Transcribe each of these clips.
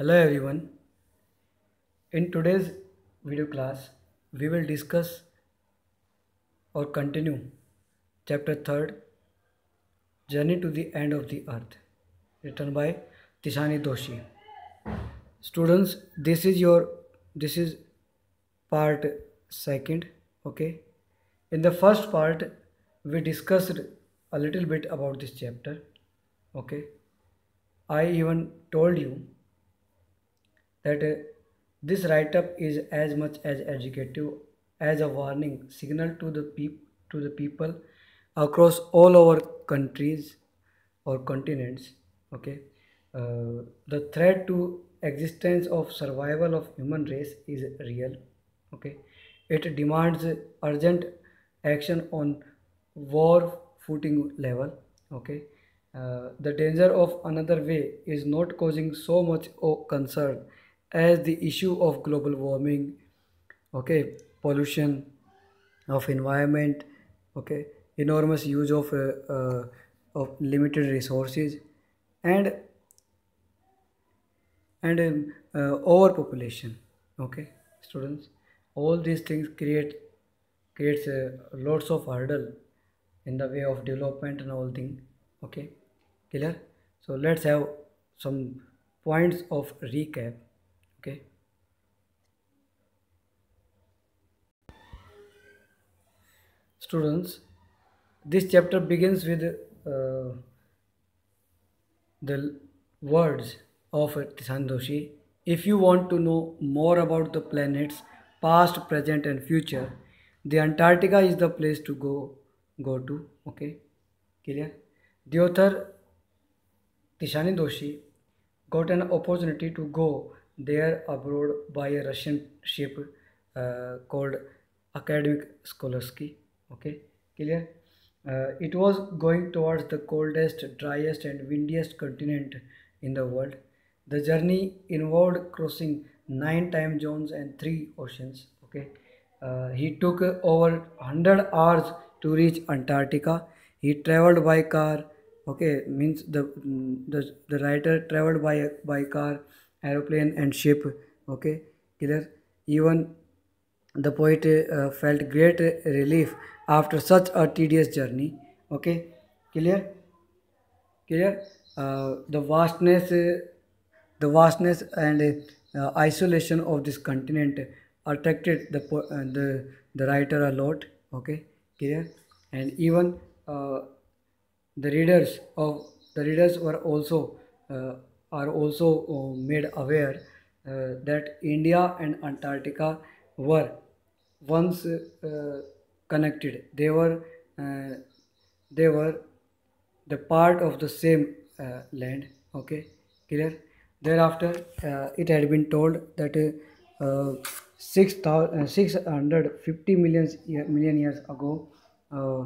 Hello everyone. In today's video class, we will discuss or continue chapter 3rd Journey to the End of the Earth written by Tishani Doshi. Students, this is your this is part second, okay? In the first part, we discussed a little bit about this chapter, okay? I even told you that uh, this write-up is as much as educative as a warning signal to the peop- to the people across all our countries or continents okay? Uh, the threat to existence of survival of human race is real okay? It demands urgent action on war footing level okay? Uh, the danger of another way is not causing so much concern as the issue of global warming okay pollution of environment okay enormous use of uh, uh, of limited resources and and um, uh, overpopulation okay students. All these things create creates uh, lots of hurdle in the way of development and all thing okay clear? So let's have some points of recap okay students this chapter begins with uh, the words of Sandoshi. If you want to know more about the planets, past, present, and future, the Antarctica is the place to go go to. Okay, clear. The author Tishani Doshi got an opportunity to go there abroad by a Russian ship uh, called Akademik Shokalskiy. Okay, clear. Uh, it was going towards the coldest, driest, and windiest continent in the world. The journey involved crossing nine time zones and three oceans. Okay, uh, he took over 100 hours to reach Antarctica. He traveled by car. Okay, means the the, the writer traveled by by car, aeroplane, and ship. Okay, clear. Even the poet uh, felt great relief after such a tedious journey. Okay, clear? Clear? Uh, the vastness, the vastness and uh, isolation of this continent attracted the uh, the the writer a lot. Okay, clear? And even uh, the readers of the readers were also uh, are also uh, made aware uh, that India and Antarctica were once uh, connected. They were uh, they were the part of the same uh, land. Okay, clear. Thereafter, it had been told that uh, 6,000 uh, 650 million, year, million years ago, uh,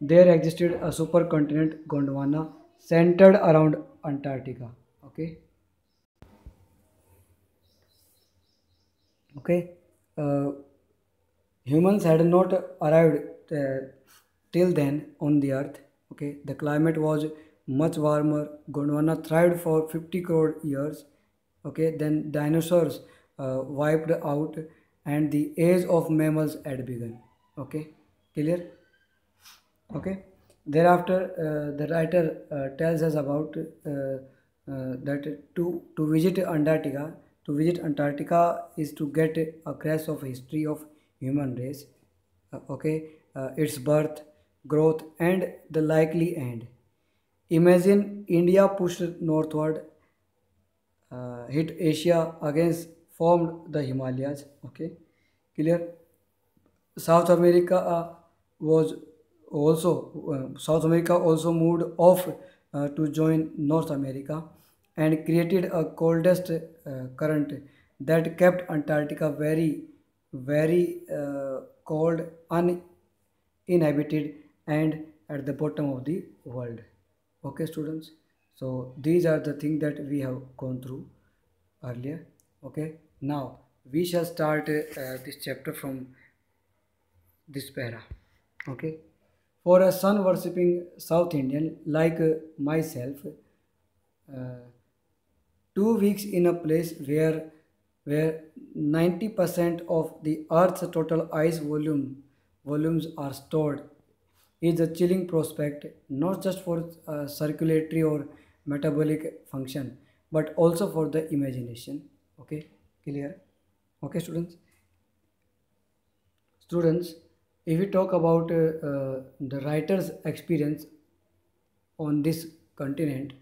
there existed a supercontinent Gondwana centered around Antarctica. Okay. Okay. Uh, humans had not arrived uh, till then on the earth okay? The climate was much warmer. Gondwana thrived for 50 crore years okay? Then dinosaurs uh, wiped out and the age of mammals had begun okay? Clear? Okay? Thereafter uh, the writer uh, tells us about uh, that to to visit antarctica to visit antarctica is to get a grasp of history of human race uh, okay uh, its birth growth and the likely end. Imagine india pushed northward uh, hit asia against formed the himalayas okay clear? South america uh, was also uh, south america also moved off uh, to join north america and created a coldest uh, current that kept antarctica very very uh, cold uninhabited and at the bottom of the world. Okay students? So these are the things that we have gone through earlier. Okay now we shall start uh, this chapter from this para. Okay for a sun worshipping south indian like myself uh, two weeks in a place where where 90% of the earth's total ice volume volumes are stored. Is a chilling prospect not just for uh, circulatory or metabolic function but also for the imagination. Okay clear? Okay students? Students if we talk about uh, uh, the writer's experience on this continent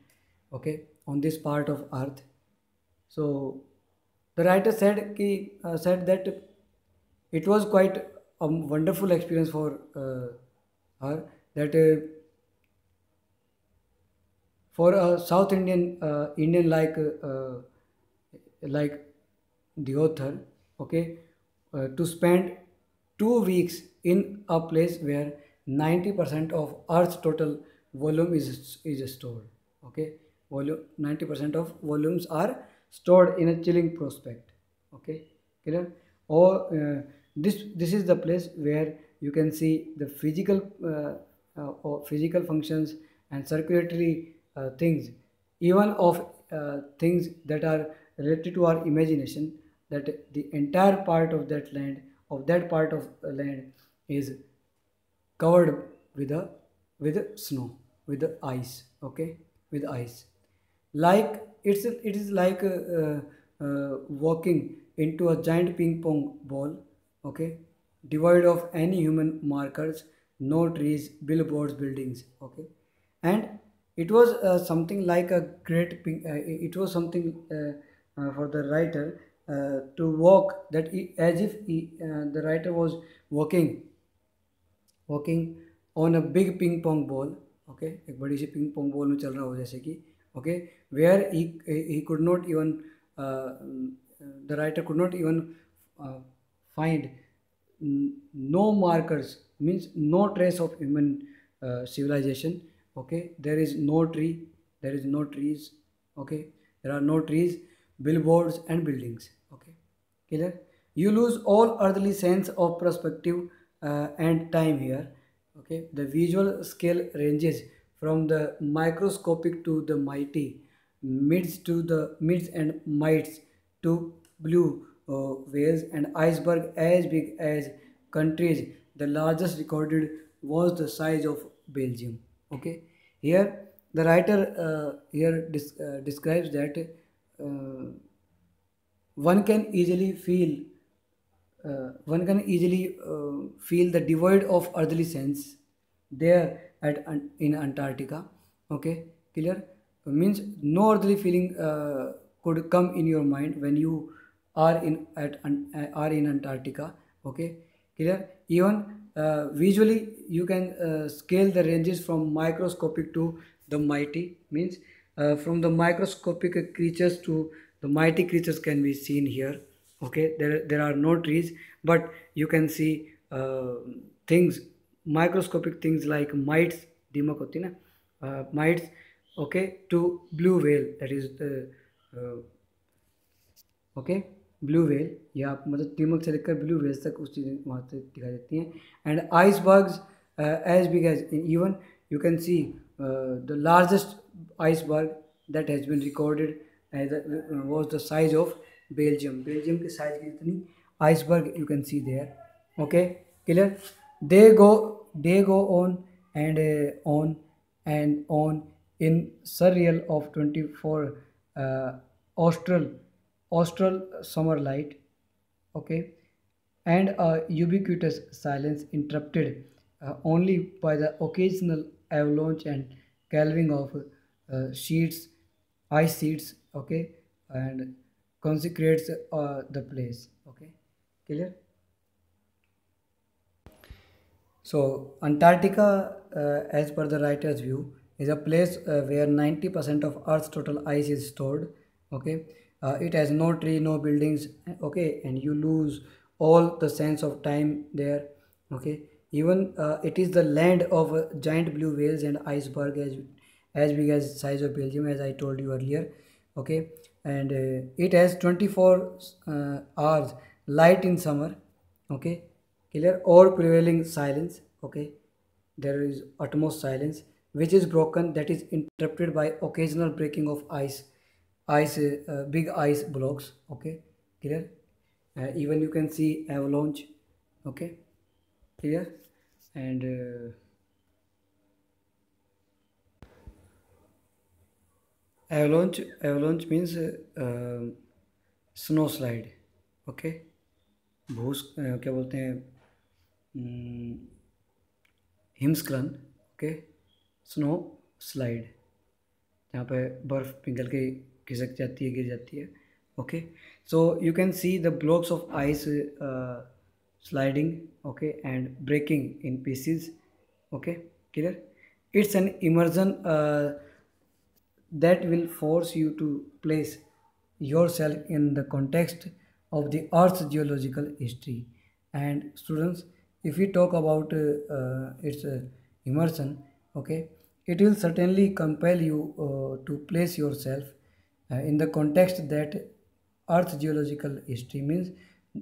okay on this part of earth. So the writer said ki, uh, said that it was quite a wonderful experience for uh, her that uh, for a south indian uh, indian like uh, like the author okay uh, to spend two weeks in a place where 90% of earth's total volume is is stored okay volume 90% of volumes are stored in a chilling prospect. Okay clear? Or uh, this this is the place where you can see the physical uh, uh, or physical functions and circulatory uh, things even of uh, things that are related to our imagination that the entire part of that land of that part of land is covered with a with snow with the ice okay? With ice like it's it is like uh, uh, uh, walking into a giant ping pong ball okay devoid of any human markers no trees billboards buildings okay and it was uh, something like a great ping, uh, it was something uh, for the writer to walk that he, as if he, the writer was walking walking on a big ping pong ball okay एक बड़ी सी ping pong ball में चल रहा हो जैसे कि okay? Where he he could not even uh, the writer could not even uh, find no markers means no trace of human uh, civilization. Okay? There is no tree there is no trees. Okay? There are no trees billboards and buildings. Okay? Clear? You lose all earthly sense of perspective uh, and time here. Okay? The visual scale ranges from the microscopic to the mighty mids to the mids and mites to blue uh, whales and iceberg as big as countries. The largest recorded was the size of belgium. Okay. Here the writer uh, here uh, describes that uh, one can easily feel uh, one can easily uh, feel the devoid of earthly sense. There at in Antarctica. Okay, clear? means no earthly feeling uh, could come in your mind when you are in at uh, are in Antarctica. Okay, clear? Even uh, visually, you can uh, scale the ranges from microscopic to the mighty. Means uh, from the microscopic creatures to the mighty creatures can be seen here. Okay, there there are no trees, but you can see uh, things microscopic things like mites dima होती na uh, mites okay to blue whale that is the uh, okay blue whale या आप मतलब दीमक से लेकर blue whales तक उस चीज़ वहाँ से दिखाई देती हैं। And iceberg as big as in even you can see the largest iceberg that has been recorded as was the size of Belgium Belgium के साइज़ की जितनी iceberg you can see there okay clear they go they go on and uh, on and on in surreal of 24 uh, austral austral summer light okay? And a ubiquitous silence interrupted uh, only by the occasional avalanche and calving of uh, sheets ice sheets okay? And consecrates uh, the place okay? Clear so Antarctica, uh, as per the writer's view, is a place uh, where 90% of Earth's total ice is stored. Okay, uh, it has no tree, no buildings. Okay, and you lose all the sense of time there. Okay, even uh, it is the land of uh, giant blue whales and iceberg as as big as size of Belgium, as I told you earlier. Okay, and uh, it has 24 hours light in summer. Okay, clear or prevailing silence okay there is utmost silence which is broken that is interrupted by occasional breaking of ice ice uh, big ice blocks okay clear uh, even you can see avalanche okay clear and uh, avalanche avalanche means uh, snow slide okay भूस क्या बोलते हैं हिमस्खलन okay snow slide जहाँ पे बर्फ़ पिघल के खिसक जाती है, गिर जाती है okay so you can see the blocks of ice sliding okay and breaking in pieces okay clear it's an emergence that will force you to place yourself in the context of the earth geological history and students if we talk about uh, uh, its uh, immersion okay it will certainly compel you to place yourself in the context that earth geological history means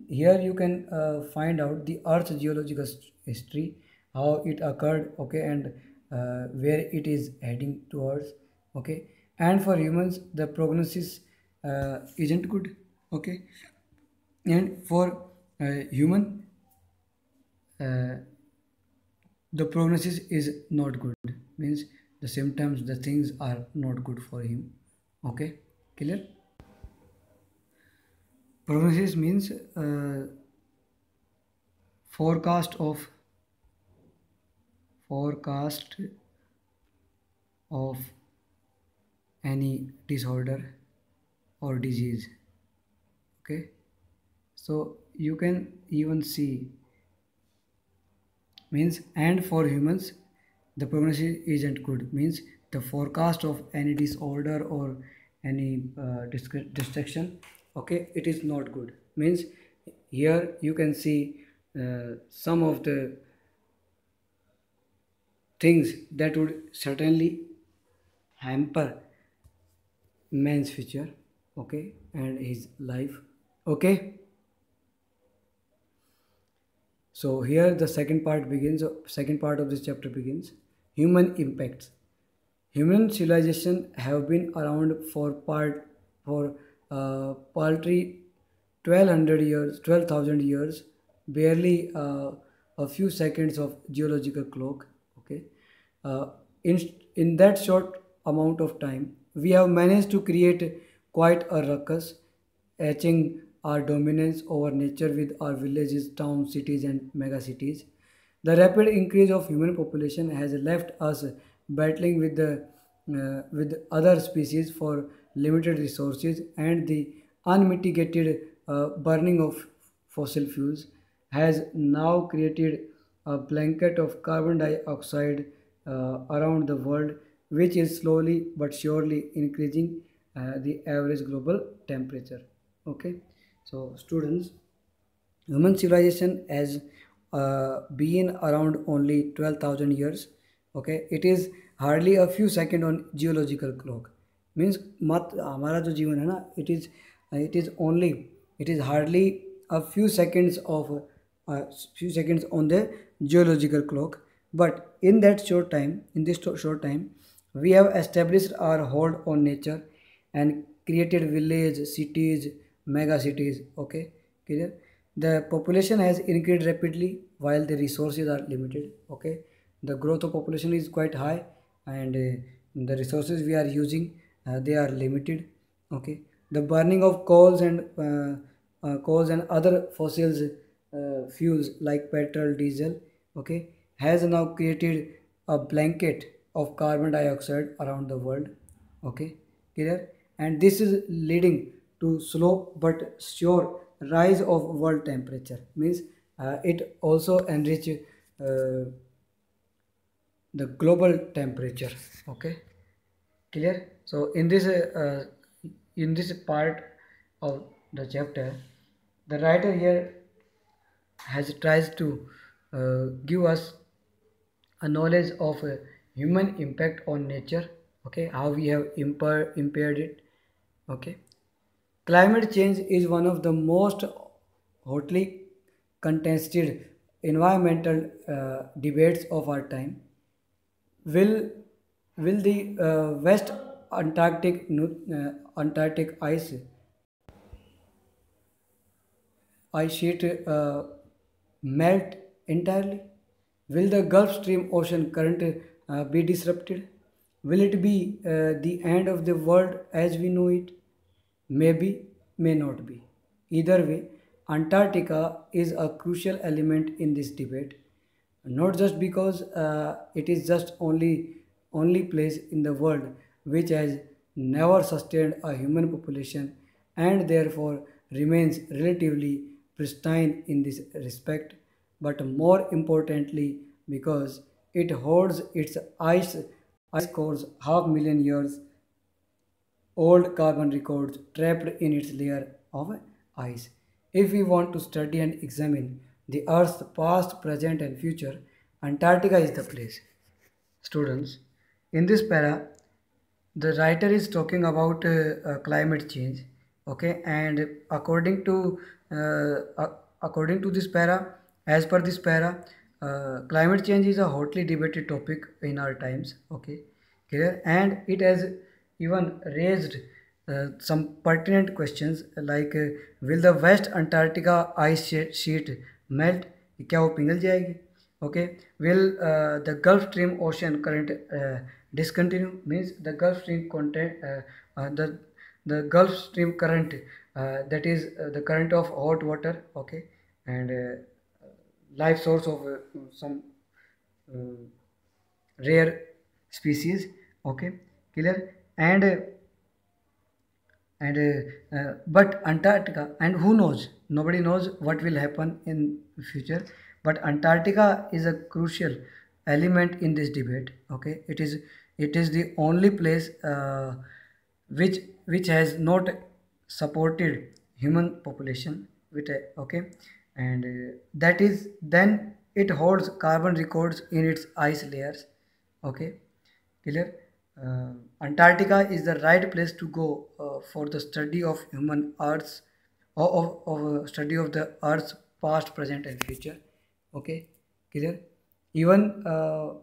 here you can uh, find out the earth geological history how it occurred okay and uh, where it is heading towards okay. And for humans the prognosis uh, isn't good okay. And for human uh, the prognosis is not good. Means the symptoms the things are not good for him. Okay? Clear? Prognosis means uh, forecast of forecast of any disorder or disease. Okay? So you can even see means and for humans the prognosis isn't good means the forecast of any disorder or any uh, destruction okay it is not good. Means here you can see uh, some of the things that would certainly hamper man's future okay and his life okay so here the second part begins second part of this chapter begins. Human impacts. Human civilization have been around for part for uh, paltry 1200 years 12000 years barely uh, a few seconds of geological clock okay? Uh, in in that short amount of time we have managed to create quite a ruckus etching our dominance over nature with our villages towns cities and mega cities the rapid increase of human population has left us battling with the uh, with other species for limited resources and the unmitigated uh, burning of fossil fuels has now created a blanket of carbon dioxide uh, around the world which is slowly but surely increasing uh, the average global temperature. Okay so students human civilization has uh, been around only 12000 years okay it is hardly a few seconds on geological clock means मत हमारा जो जीवन है ना it is it is only it is hardly a few seconds of few seconds on the geological clock but in that short time in this short time we have established our hold on nature and created village cities mega cities okay clear? The population has increased rapidly while the resources are limited okay? The growth of population is quite high and uh, the resources we are using uh, they are limited okay? The burning of coals and uh, uh, coals and other fossils uh, fuels like petrol diesel okay has now created a blanket of carbon dioxide around the world okay clear? And this is leading to slow but sure rise of world temperature. Means uh, it also enrich uh, the global temperature. Okay? Clear? So in this uh, in this part of the chapter the writer here has tries to uh, give us a knowledge of uh, human impact on nature. Okay? How we have impair, impaired it. Okay climate change is one of the most hotly contested environmental uh, debates of our time will will the uh, west Antarctic uh, Antarctic ice ice sheet uh, melt entirely? Will the Gulf Stream ocean current uh, be disrupted? Will it be uh, the end of the world as we know it? Maybe, may not be. Either way, Antarctica is a crucial element in this debate, not just because uh, it is just only only place in the world which has never sustained a human population and therefore remains relatively pristine in this respect, but more importantly because it holds its ice ice cores half million years old carbon records trapped in its layer of ice. If we want to study and examine the Earth's past, present, and future, Antarctica is the place. Students, in this para, the writer is talking about uh, uh, climate change. Okay, and according to uh, according to this para, as per this para, uh, climate change is a hotly debated topic in our times. Okay, clear, and it has even raised uh, some pertinent questions like uh, will the west antarctica ice sheet melt क्या वो पिघल जाएगी okay will uh, the gulf stream ocean current uh, discontinue means the gulf stream content uh, uh, the the gulf stream current uh, that is uh, the current of hot water okay and uh, life source of uh, some uh, rare species okay clear And and uh, but antarctica and who knows? Nobody knows what will happen in future. But antarctica is a crucial element in this debate okay? It is it is the only place uh, which which has not supported human population with a, okay? And uh, that is then it holds carbon records in its ice layers okay? Clear uh, Antarctica is the right place to go uh, for the study of human Earth's or of, of study of the Earth's past, present, and future. Okay, clear. Even uh,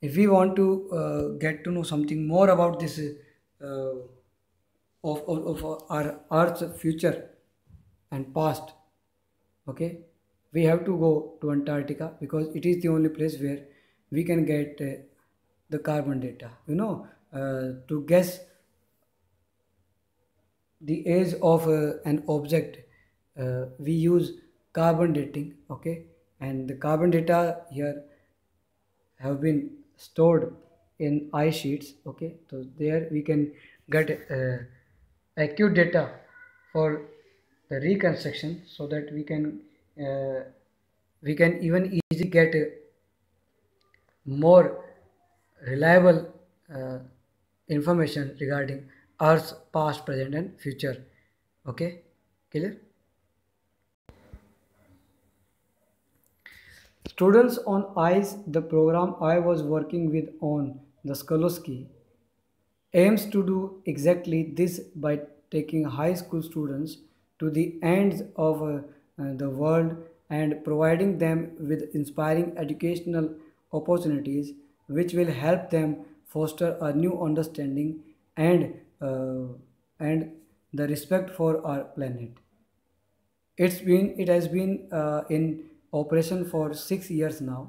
if we want to uh, get to know something more about this uh, of, of, of our Earth's future and past, okay, we have to go to Antarctica because it is the only place where we can get uh, the carbon data you know uh, to guess the age of uh, an object uh, we use carbon dating okay? And the carbon data here have been stored in ice sheets okay? So there we can get uh, accurate data for the reconstruction so that we can uh, we can even easily get more reliable uh, information regarding Earth's past, present, and future. Okay, clear? Students on ICE, the program I was working with on the Shokalskiy, aims to do exactly this by taking high school students to the ends of uh, the world and providing them with inspiring educational opportunities which will help them foster a new understanding and uh, and the respect for our planet. It's been it has been uh, in operation for 6 years now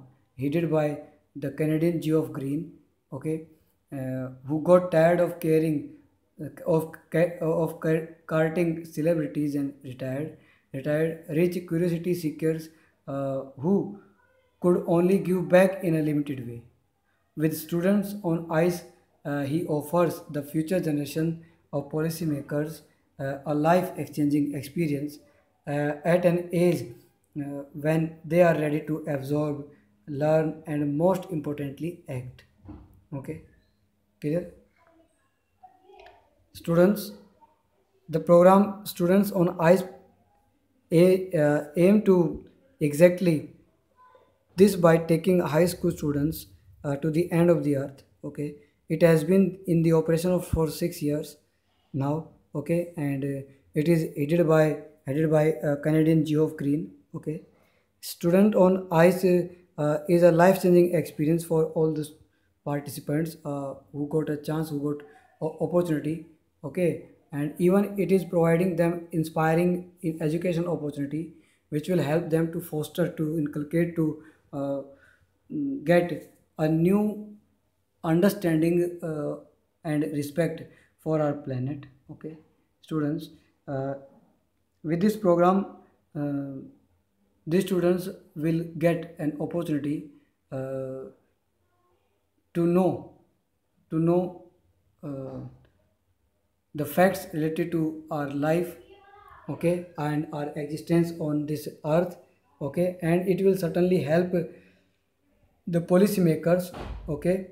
headed by the canadian geoff green okay uh, who got tired of caring uh, of of carting celebrities and retired retired rich curiosity seekers uh, who could only give back in a limited way with students on ICE, uh, he offers the future generation of policymakers uh, a life-exchanging experience uh, at an age uh, when they are ready to absorb, learn, and most importantly, act. Okay, clear? Students, the program students on ICE uh, aim to exactly this by taking high school students uh, to the end of the earth okay? It has been in the operation of for six years now okay? And uh, it is headed by headed by uh, canadian geoff green okay? Student on ice uh, is a life-changing experience for all the participants uh, who got a chance who got opportunity okay? And even it is providing them inspiring in education opportunity which will help them to foster to inculcate to uh, get a new understanding uh, and respect for our planet okay? Students uh, with this program uh, these students will get an opportunity uh, to know to know uh, the facts related to our life okay and our existence on this earth okay? And it will certainly help the policymakers okay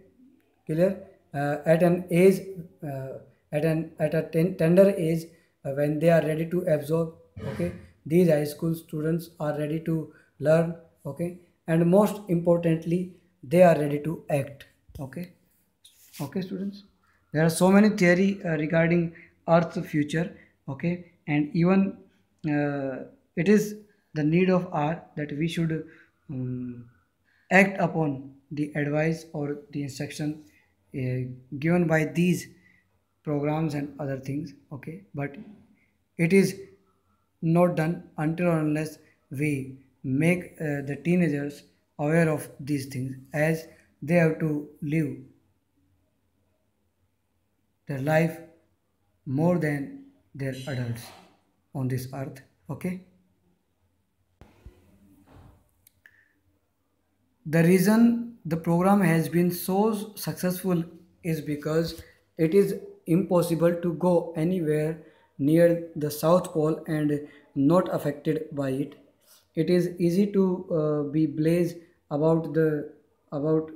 clear? Uh, at an age uh, at an at a ten, tender age uh, when they are ready to absorb okay these high school students are ready to learn okay and most importantly they are ready to act okay okay students? There are so many theory uh, regarding earth's future okay and even uh, it is the need of art that we should um, act upon the advice or the instruction uh, given by these programs and other things okay? But it is not done until or unless we make uh, the teenagers aware of these things as they have to live their life more than their adults on this earth okay the reason the program has been so successful is because it is impossible to go anywhere near the south pole and not affected by it. It is easy to uh, be blazed about the about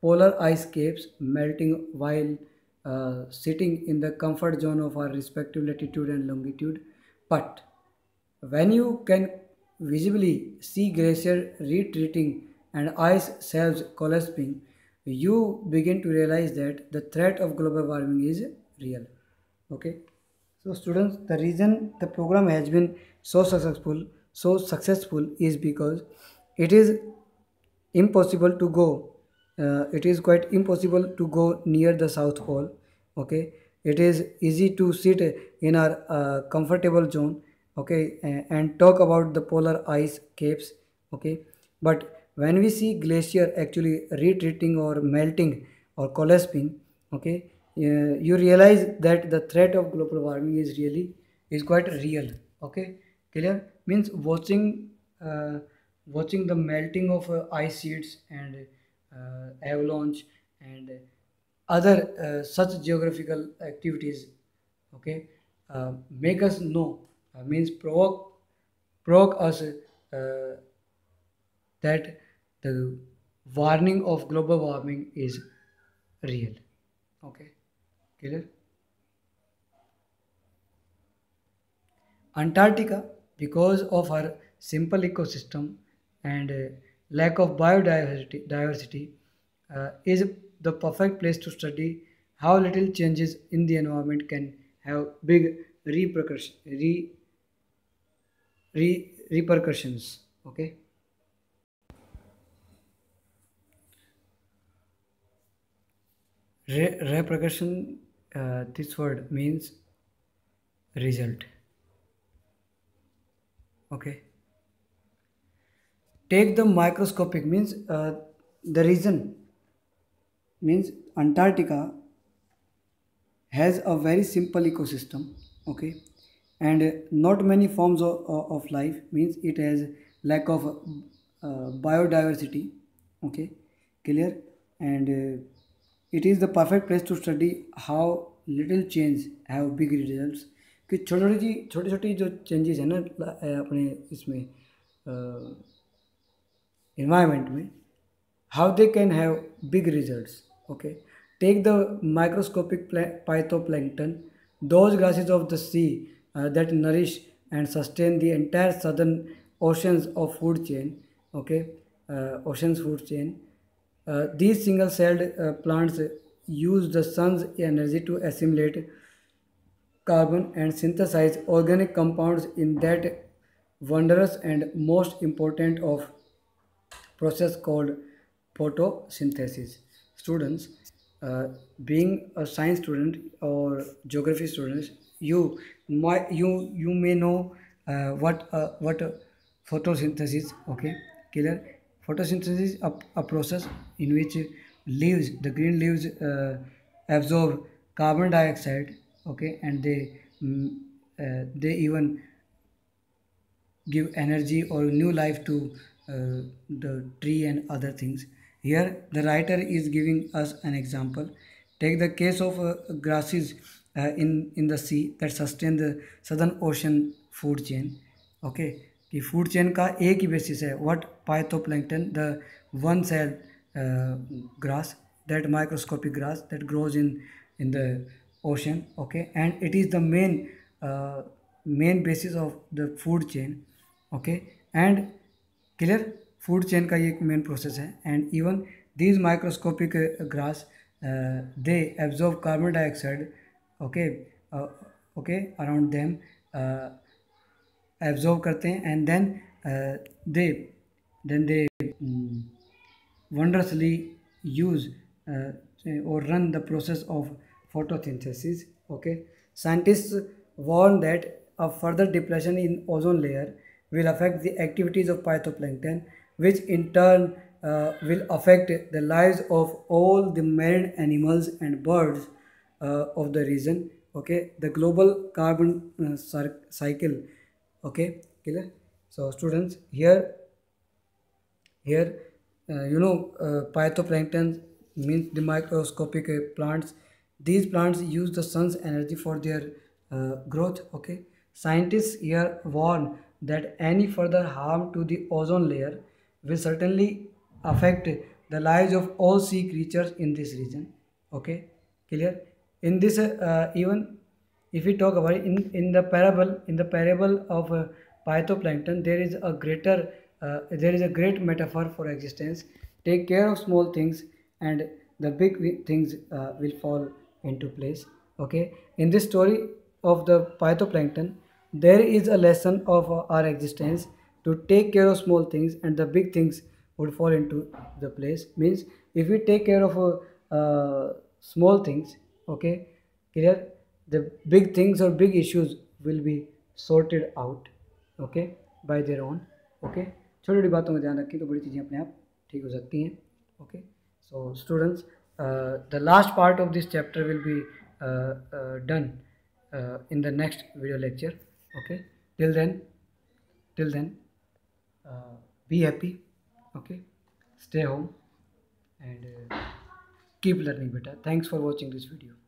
polar ice caps melting while uh, sitting in the comfort zone of our respective latitude and longitude. But when you can visibly see glacier retreating and ice shelves collapsing you begin to realize that the threat of global warming is real. Okay? So students the reason the program has been so successful so successful is because it is impossible to go uh, it is quite impossible to go near the south pole. Okay? It is easy to sit in our uh, comfortable zone okay and, talk about the polar ice caps okay? But when we see glacier actually retreating or melting or collapsing okay uh, you realize that the threat of global warming is really is quite real okay? Clear? Means watching uh, watching the melting of uh, ice sheets and uh, avalanche and other uh, such geographical activities okay uh, make us know means provoke provoke us that the warning of global warming is real okay clear antarctica because of her simple ecosystem and uh, lack of biodiversity diversity, uh, is the perfect place to study how little changes in the environment can have big repercussions. Re, re, repercussions. Okay. Re, repercussion. Uh, this word means result. Okay take the microscopic means uh, the reason means antarctica has a very simple ecosystem okay and not many forms of, of life means it has lack of uh, biodiversity okay clear and uh, it is the perfect place to study how little change have big results कि छोटी छोटी छोटी छोटी जो changes है ना अपने इसमें environment में how they can have big results okay take the microscopic phytoplankton those grasses of the sea uh, that nourish and sustain the entire southern oceans of food chain okay uh, oceans food chain uh, these single celled uh, plants use the sun's energy to assimilate carbon and synthesize organic compounds in that wondrous and most important of process called photosynthesis. Students, uh, being a science student or geography students, you might you you may know uh, what uh, what photosynthesis okay clear photosynthesis is a, a process in which leaves the green leaves uh, absorb carbon dioxide okay and they mm, uh, they even give energy or new life to uh, the tree and other things. Here the writer is giving us an example. Take the case of uh, grasses uh, in in the sea that sustain the southern ocean food chain okay कि food chain का एक ही basis है। What phytoplankton the one cell grass that microscopic grass that grows in in the ocean okay and it is the main main basis of the food chain okay and clear food chain का ये एक main process है। And even these microscopic grass they absorb carbon dioxide okay okay around them absorb करते हैं and then they then they wondrously use uh, or run the process of photosynthesis okay scientists warn that a further depletion in ozone layer will affect the activities of phytoplankton which in turn uh, will affect the lives of all the marine animals and birds uh, of the region okay the global carbon uh, cycle okay clear? So students here here uh, you know uh, phytoplankton means the microscopic plants. These plants use the sun's energy for their uh, growth okay? Scientists here warn that any further harm to the ozone layer will certainly affect the lives of all sea creatures in this region okay? Clear? In this uh, even if we talk about in in the parable in the parable of uh, phytoplankton there is a greater uh, there is a great metaphor for existence. Take care of small things and the big things uh, will fall into place. Okay? In this story of the phytoplankton there is a lesson of uh, our existence. To take care of small things and the big things would fall into the place. Means if we take care of uh, uh, small things okay? Clear the big things or big issues will be sorted out okay by their own okay छोटी छोटी बातों में ध्यान रखें तो बड़ी चीज़ें अपने आप ठीक हो सकती हैं okay so students the last part of this chapter will be done in the next video lecture okay till then till then uh, be happy okay stay home and uh, keep learning better thanks for watching this video